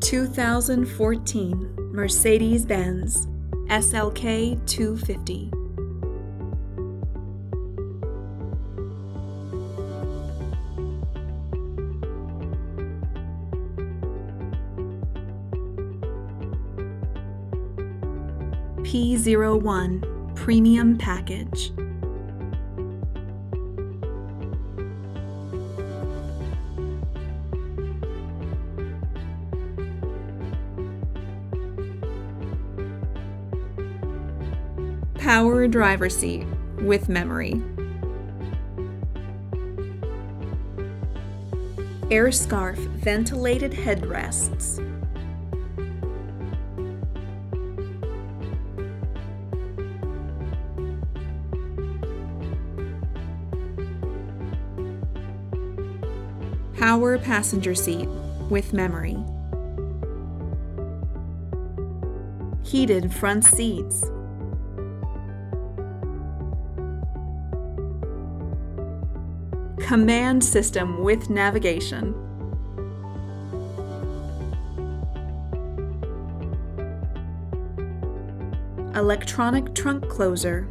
2014 Mercedes Benz SLK 250. P01 Premium Package. Power driver seat with memory. Air scarf ventilated headrests. Power passenger seat with memory. Heated front seats. COMAND system with navigation. Electronic trunk closer